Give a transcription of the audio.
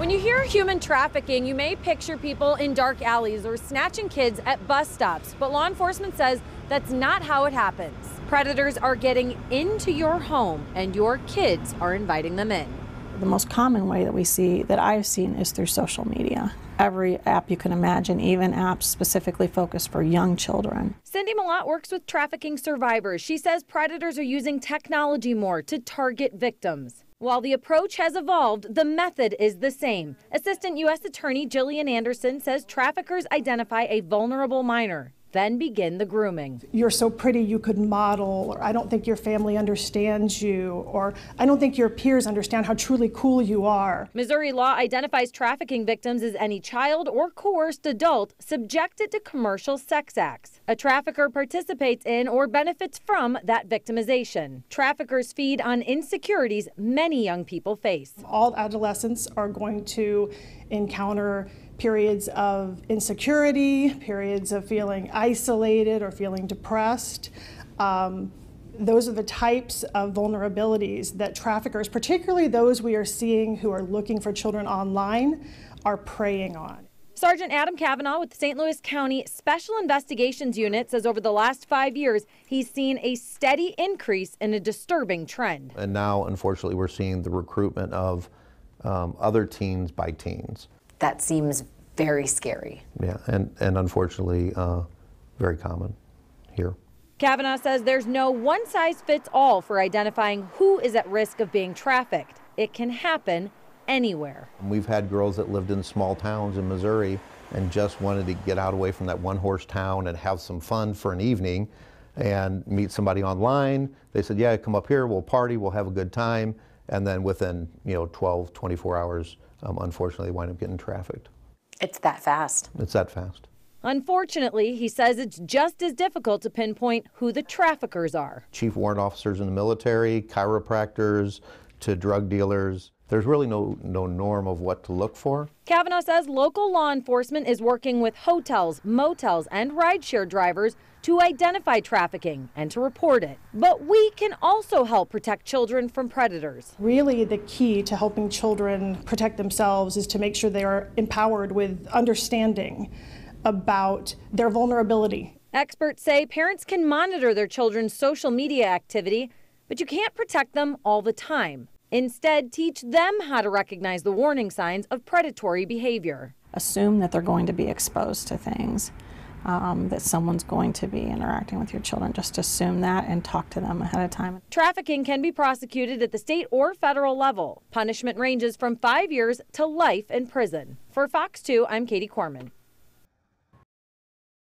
When you hear human trafficking, you may picture people in dark alleys or snatching kids at bus stops, but law enforcement says that's not how it happens. Predators are getting into your home and your kids are inviting them in. The most common way that we see, that I've seen, is through social media. Every app you can imagine, even apps specifically focused for young children. Cindy Malott works with trafficking survivors. She says predators are using technology more to target victims. While the approach has evolved, the method is the same. Assistant U.S. Attorney Jillian Anderson says traffickers identify a vulnerable minor then begin the grooming. You're so pretty you could model, or I don't think your family understands you, or I don't think your peers understand how truly cool you are. Missouri law identifies trafficking victims as any child or coerced adult subjected to commercial sex acts. A trafficker participates in or benefits from that victimization. Traffickers feed on insecurities many young people face. All adolescents are going to encounter periods of insecurity, periods of feeling isolated or feeling depressed. Um, those are the types of vulnerabilities that traffickers, particularly those we are seeing who are looking for children online, are preying on. Sergeant Adam Kavanaugh with the St. Louis County Special Investigations Unit says over the last five years, he's seen a steady increase in a disturbing trend. And now, unfortunately, we're seeing the recruitment of um, other teens by teens that seems very scary. Yeah, and, and unfortunately, uh, very common here. Kavanaugh says there's no one size fits all for identifying who is at risk of being trafficked. It can happen anywhere. We've had girls that lived in small towns in Missouri and just wanted to get out away from that one horse town and have some fun for an evening and meet somebody online. They said, yeah, come up here, we'll party, we'll have a good time. And then within, you know, 12, 24 hours, um, unfortunately wind up getting trafficked. It's that fast. It's that fast. Unfortunately, he says it's just as difficult to pinpoint who the traffickers are. Chief warrant officers in the military, chiropractors, to drug dealers. There's really no, no norm of what to look for. Kavanaugh says local law enforcement is working with hotels, motels, and rideshare drivers to identify trafficking and to report it. But we can also help protect children from predators. Really, the key to helping children protect themselves is to make sure they are empowered with understanding about their vulnerability. Experts say parents can monitor their children's social media activity, but you can't protect them all the time. Instead, teach them how to recognize the warning signs of predatory behavior. Assume that they're going to be exposed to things um, that someone's going to be interacting with your children. Just assume that and talk to them ahead of time. Trafficking can be prosecuted at the state or federal level. Punishment ranges from five years to life in prison. For Fox 2, I'm Katie Kormann.